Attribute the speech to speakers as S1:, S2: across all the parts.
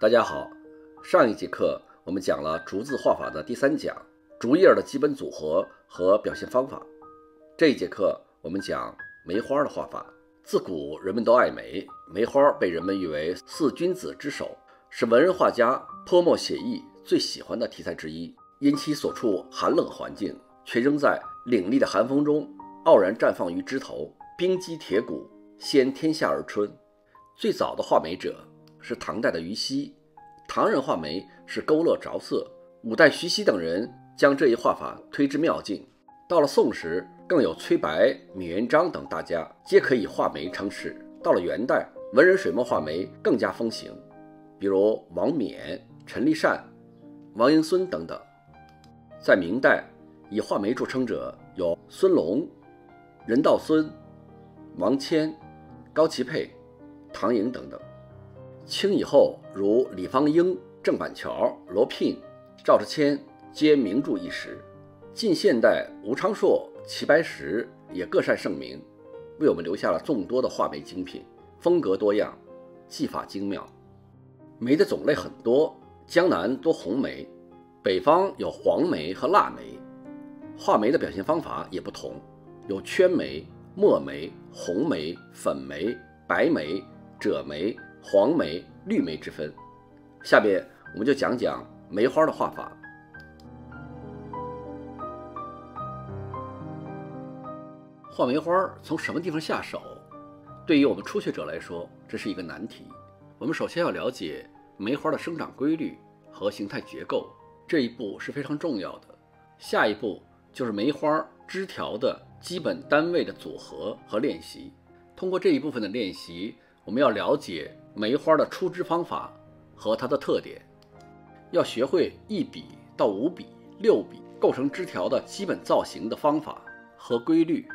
S1: 大家好，上一节课我们讲了竹字画法的第三讲，竹叶的基本组合和表现方法。这一节课我们讲梅花的画法。自古人们都爱梅，梅花被人们誉为四君子之首，是文人画家泼墨写意最喜欢的题材之一。因其所处寒冷环境，却仍在凛冽的寒风中傲然绽放于枝头，冰肌铁骨，先天下而春。最早的画梅者是唐代的虞兮，唐人画眉是勾勒着色，五代徐熙等人将这一画法推至妙境。到了宋时，更有崔白、米元璋等大家皆可以画眉称世。到了元代，文人水墨画眉更加风行，比如王冕、陈立善、王英孙等等。在明代，以画眉著称者有孙龙、任道孙、王谦、高其佩、唐寅等等。清以后，如李方英、郑板桥、罗聘、赵之谦皆名著一时。近现代，吴昌硕。齐白石也各擅盛名，为我们留下了众多的画眉精品，风格多样，技法精妙。梅的种类很多，江南多红梅，北方有黄梅和腊梅。画眉的表现方法也不同，有圈眉、墨眉、红眉、粉眉、白眉、褶眉、黄梅、绿梅之分。下面我们就讲讲梅花的画法。画梅花从什么地方下手？对于我们初学者来说，这是一个难题。我们首先要了解梅花的生长规律和形态结构，这一步是非常重要的。下一步就是梅花枝条的基本单位的组合和练习。通过这一部分的练习，我们要了解梅花的出枝方法和它的特点，要学会一笔到五笔、六笔构成枝条的基本造型的方法和规律。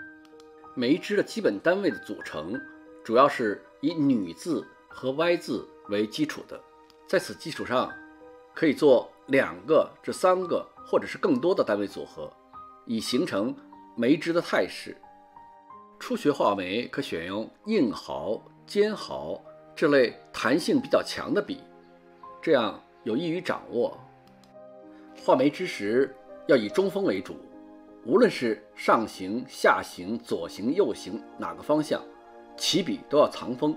S1: 梅枝的基本单位的组成，主要是以女字和 Y 字为基础的，在此基础上，可以做两个至三个或者是更多的单位组合，以形成梅枝的态势。初学画眉可选用硬毫、尖毫这类弹性比较强的笔，这样有益于掌握。画眉之时，要以中锋为主。无论是上行、下行、左行、右行哪个方向，起笔都要藏锋。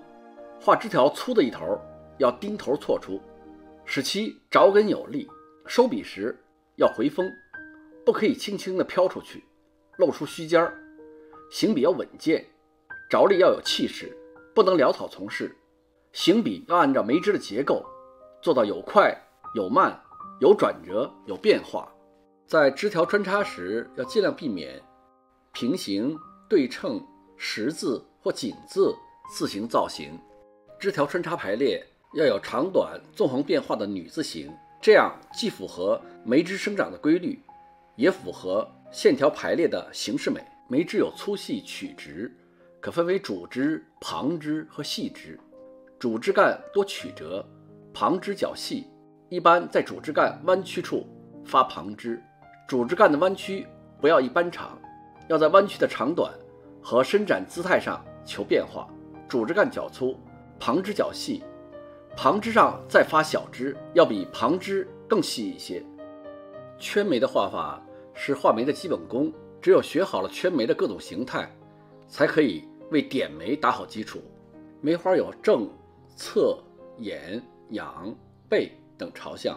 S1: 画枝条粗的一头要钉头错出，使其着根有力。收笔时要回锋，不可以轻轻地飘出去，露出须尖儿。行笔要稳健，着力要有气势，不能潦草从事。行笔要按照梅枝的结构，做到有快有慢，有转折有变化。在枝条穿插时，要尽量避免平行、对称、十字或井字字形造型。枝条穿插排列要有长短纵横变化的女字形，这样既符合梅枝生长的规律，也符合线条排列的形式美。梅枝有粗细曲直，可分为主枝、旁枝和细枝。主枝干多曲折，旁枝较细，一般在主枝干弯曲处发旁枝。主枝干的弯曲不要一般长，要在弯曲的长短和伸展姿态上求变化。主枝干较粗，旁枝较细，旁枝上再发小枝，要比旁枝更细一些。圈眉的画法是画眉的基本功，只有学好了圈眉的各种形态，才可以为点眉打好基础。梅花有正、侧、眼、仰、背等朝向，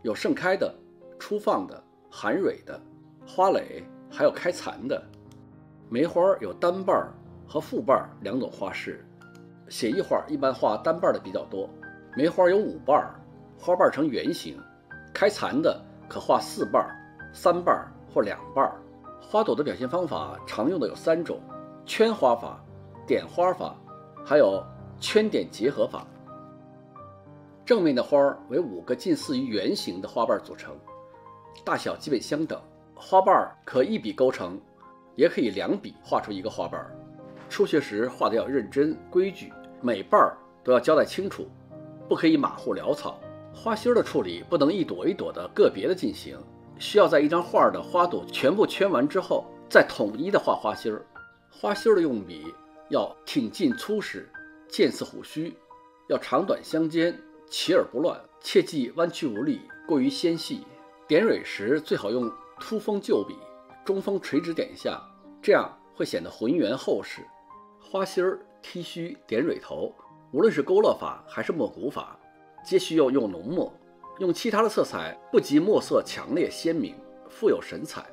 S1: 有盛开的、初放的。含蕊的花蕾，还有开残的梅花有单瓣和复瓣两种花式。写意画一般画单瓣的比较多。梅花有五瓣，花瓣呈圆形，开残的可画四瓣、三瓣或两瓣。花朵的表现方法常用的有三种：圈花法、点花法，还有圈点结合法。正面的花儿为五个近似于圆形的花瓣组成。大小基本相等，花瓣可一笔勾成，也可以两笔画出一个花瓣。初学时画的要认真规矩，每瓣儿都要交代清楚，不可以马虎潦草。花心的处理不能一朵一朵的个别的进行，需要在一张画的花朵全部圈完之后，再统一的画花心儿。花心的用笔要挺进粗实，渐似虎须，要长短相间，齐而不乱，切忌弯曲无力，过于纤细。点蕊时最好用凸锋旧笔，中锋垂直点下，这样会显得浑圆厚实。花心儿、剃须、点蕊头，无论是勾勒法还是墨骨法，皆需要用浓墨。用其他的色彩不及墨色强烈鲜明，富有神采。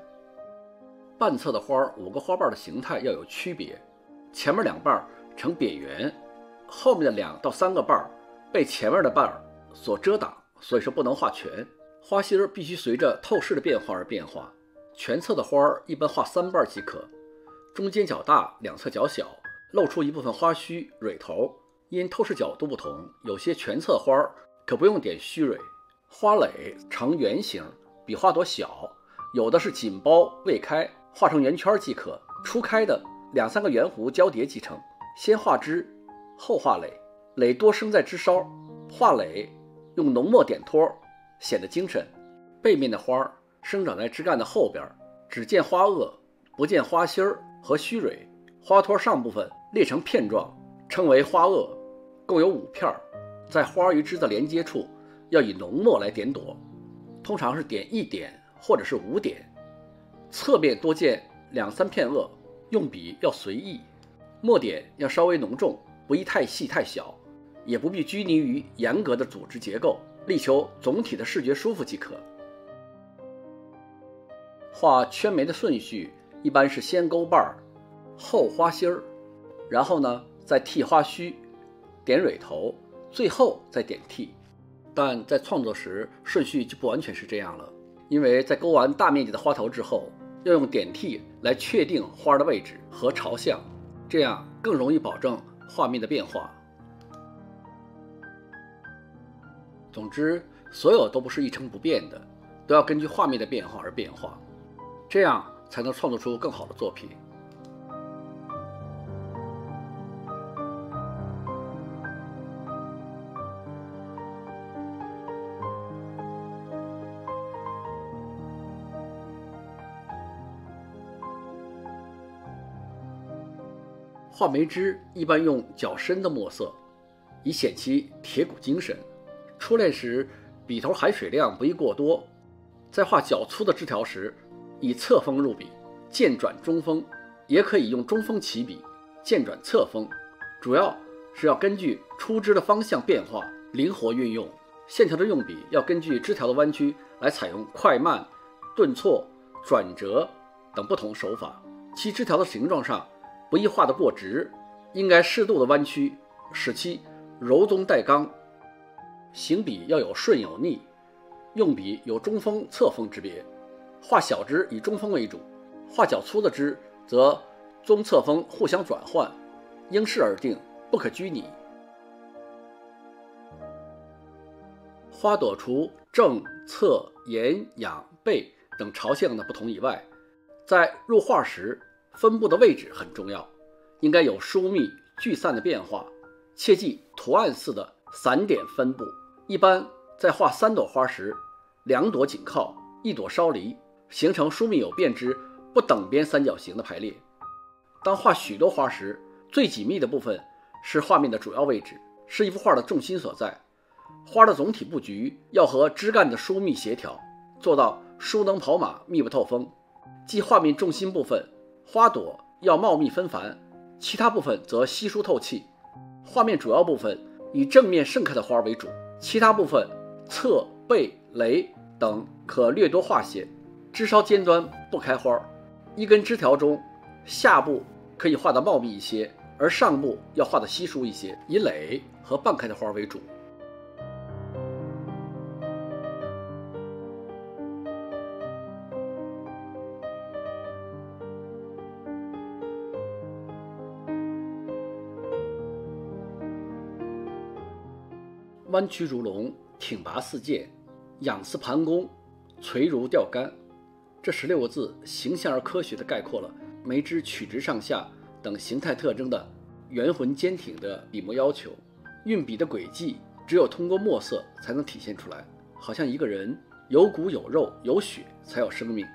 S1: 半侧的花五个花瓣的形态要有区别，前面两瓣呈扁圆，后面的两到三个瓣儿被前面的瓣儿所遮挡，所以说不能画全。花心儿必须随着透视的变化而变化。全侧的花儿一般画三瓣即可，中间较大，两侧较小，露出一部分花须、蕊头。因透视角度不同，有些全侧花儿可不用点须蕊。花蕾呈圆形，比花朵小，有的是紧包未开，画成圆圈即可；初开的两三个圆弧交叠即成。先画枝，后画蕾，蕾多生在枝梢。画蕾用浓墨点托，显得精神。背面的花儿生长在枝干的后边，只见花萼，不见花心儿和须蕊。花托上部分裂成片状，称为花萼，共有五片儿，在花与枝的连接处。要以浓墨来点朵，通常是点一点或者是五点，侧面多见两三片萼，用笔要随意，墨点要稍微浓重，不宜太细太小，也不必拘泥于严格的组织结构，力求总体的视觉舒服即可。画圈眉的顺序一般是先勾瓣儿，后花心儿，然后呢再剃花须，点蕊头，最后再点剃。但在创作时，顺序就不完全是这样了，因为在勾完大面积的花头之后，要用点剃来确定花的位置和朝向，这样更容易保证画面的变化。总之，所有都不是一成不变的，都要根据画面的变化而变化，这样才能创作出更好的作品。画眉枝一般用较深的墨色，以显其铁骨精神。初练时，笔头含水量不宜过多。在画较粗的枝条时，以侧锋入笔，渐转中锋；也可以用中锋起笔，渐转侧锋。主要是要根据出枝的方向变化，灵活运用线条的用笔，要根据枝条的弯曲来采用快慢、顿挫、转折等不同手法。其枝条的形状上。不宜画得过直，应该适度的弯曲，使其柔中带刚。行笔要有顺有逆，用笔有中锋、侧锋之别。画小枝以中锋为主，画较粗的枝则中侧锋互相转换，因势而定，不可拘泥。花朵除正、侧、沿、仰、背等朝向的不同以外，在入画时。分布的位置很重要，应该有疏密聚散的变化，切记图案似的散点分布。一般在画三朵花时，两朵紧靠，一朵稍离，形成疏密有变之不等边三角形的排列。当画许多花时，最紧密的部分是画面的主要位置，是一幅画的重心所在。花的总体布局要和枝干的疏密协调，做到疏能跑马，密不透风，即画面重心部分。花朵要茂密纷繁，其他部分则稀疏透气。画面主要部分以正面盛开的花为主，其他部分侧背蕾等可略多画些。枝梢尖端不开花，一根枝条中下部可以画得茂密一些，而上部要画得稀疏一些，以蕾和半开的花为主。弯曲如龙，挺拔似剑，仰似盘弓，垂如钓竿。这十六个字，形象而科学地概括了梅枝曲直上下等形态特征的圆浑坚挺的笔墨要求。运笔的轨迹，只有通过墨色才能体现出来。好像一个人有骨有肉有血，才有生命。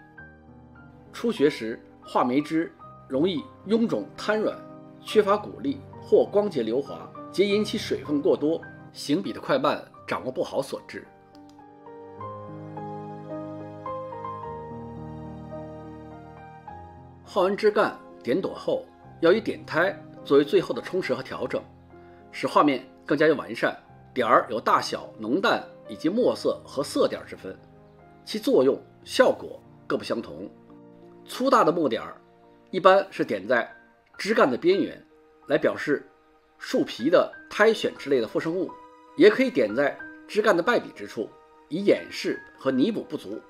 S1: 初学时画眉枝，容易臃肿瘫软，缺乏骨力，或光洁流滑，皆因其水分过多。行笔的快慢掌握不好所致。画完枝干点朵后，要以点胎作为最后的充实和调整，使画面更加有完善。点儿有大小、浓淡以及墨色和色点之分，其作用效果各不相同。粗大的墨点儿一般是点在枝干的边缘，来表示树皮的苔藓之类的附生物；也可以点在枝干的败笔之处，以掩饰和弥补不足。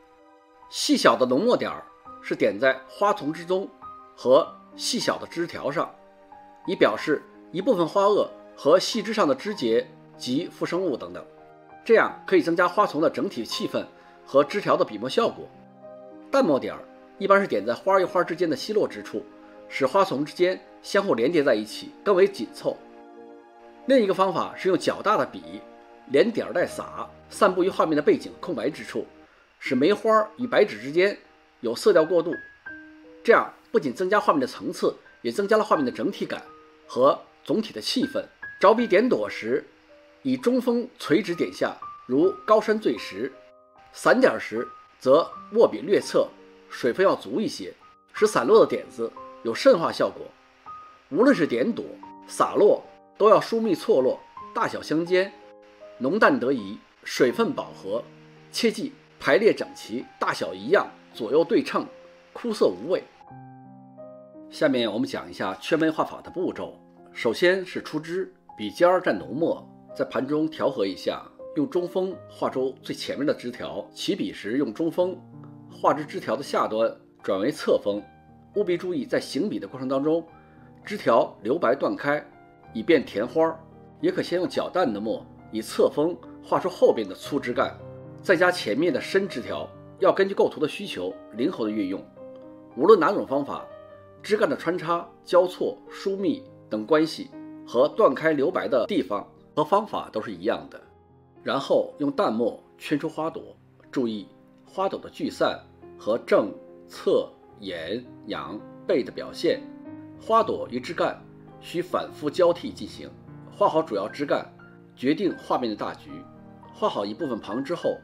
S1: 细小的浓墨点儿是点在花丛之中和细小的枝条上，以表示一部分花萼和细枝上的枝节。及附生物等等，这样可以增加花丛的整体气氛和枝条的笔墨效果。淡墨点儿一般是点在花与花之间的稀落之处，使花丛之间相互连接在一起，更为紧凑。另一个方法是用较大的笔，连点带洒，散布于画面的背景空白之处，使梅花与白纸之间有色调过渡。这样不仅增加画面的层次，也增加了画面的整体感和总体的气氛。着笔点朵时。以中锋垂直点下，如高山坠石；散点时，则握笔略侧，水分要足一些，使散落的点子有渗化效果。无论是点朵、洒落，都要疏密错落，大小相间，浓淡得宜，水分饱和。切记排列整齐，大小一样，左右对称，枯涩无味。下面我们讲一下圈眉画法的步骤。首先是出枝，笔尖儿蘸浓墨。在盘中调和一下，用中锋画出最前面的枝条。起笔时用中锋画至枝条的下端，转为侧锋。务必注意在行笔的过程当中，枝条留白断开，以便填花。也可先用较淡的墨，以侧锋画出后边的粗枝干，再加前面的深枝条。要根据构图的需求灵活的运用。无论哪种方法，枝干的穿插、交错、疏密等关系和断开留白的地方。和方法都是一样的，然后用淡墨圈出花朵，注意花朵的聚散和正、侧、眼、仰、背的表现。花朵与枝干需反复交替进行。画好主要枝干，决定画面的大局。画好一部分旁枝后，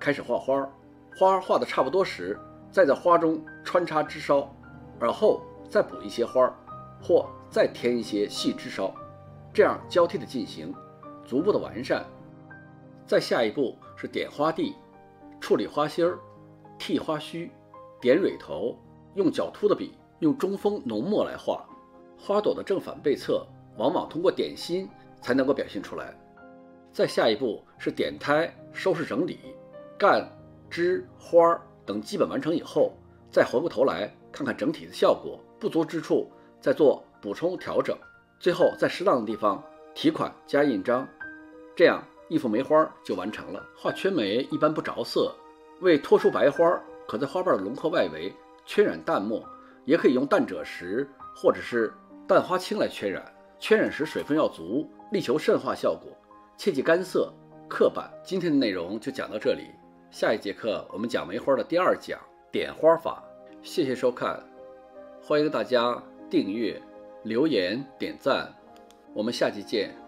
S1: 开始画花儿。花儿画的差不多时，再在花中穿插枝梢，而后再补一些花儿，或再添一些细枝梢，这样交替的进行。逐步的完善，再下一步是点花蒂，处理花心儿，剃花须，点蕊头。用较凸的笔，用中锋浓墨来画花朵的正反背侧，往往通过点心才能够表现出来。再下一步是点胎，收拾整理，干、枝、花等基本完成以后，再回过头来看看整体的效果，不足之处再做补充调整，最后在适当的地方。提款加印章，这样一幅梅花就完成了。画圈眉一般不着色，为脱出白花，可在花瓣的轮廓外围圈染淡墨，也可以用淡赭石或者是淡花青来圈染。圈染时水分要足，力求渗化效果，切忌干涩刻板。今天的内容就讲到这里，下一节课我们讲梅花的第二讲点花法。谢谢收看，欢迎大家订阅、留言、点赞。我们下期见。